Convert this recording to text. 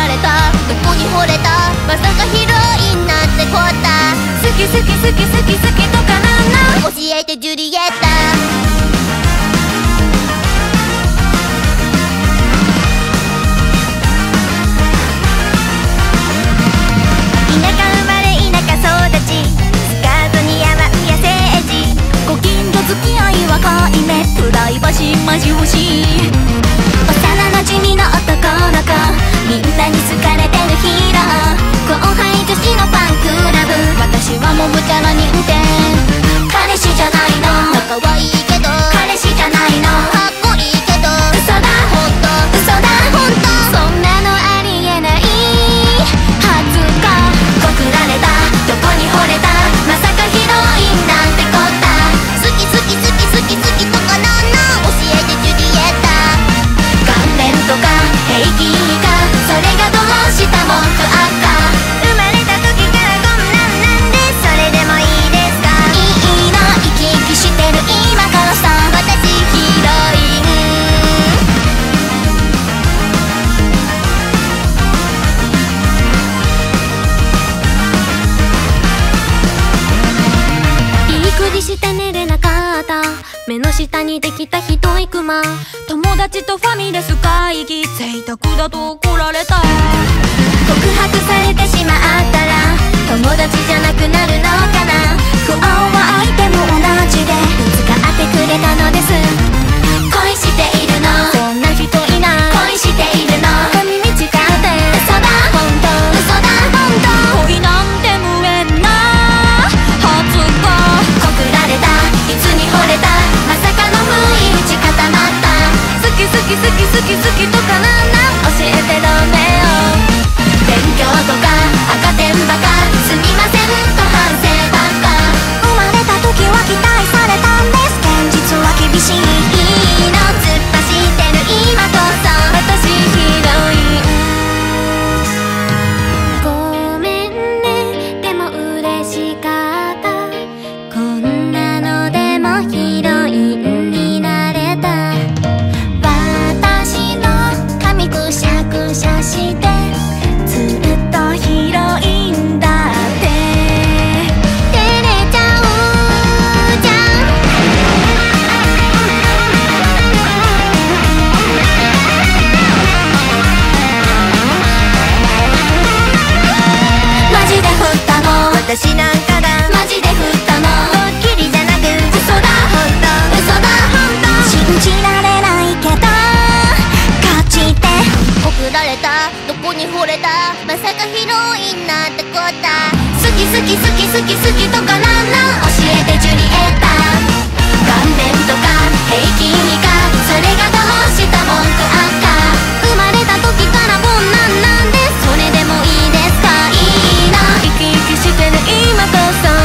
られた。どこに惚れた？まさかヒロインなんてこった。好き好き好き好き好きとかなんな教えてジュリエッタ。りして寝れなかった。目の下にできたひどいクマ友達とファミレス会議。贅沢だと怒られた。告白されてしまったら友達じゃなくなるのかな。に惚れた。まさかヒロインなんてこった好き好き好き好き好きとかなんなん？教えてジュリエッタ。顔面とか平均にか。それがどうした文句あった生まれた時からこんなんなんでそれでもいいですか？いいな。生き生きしてる今こそ。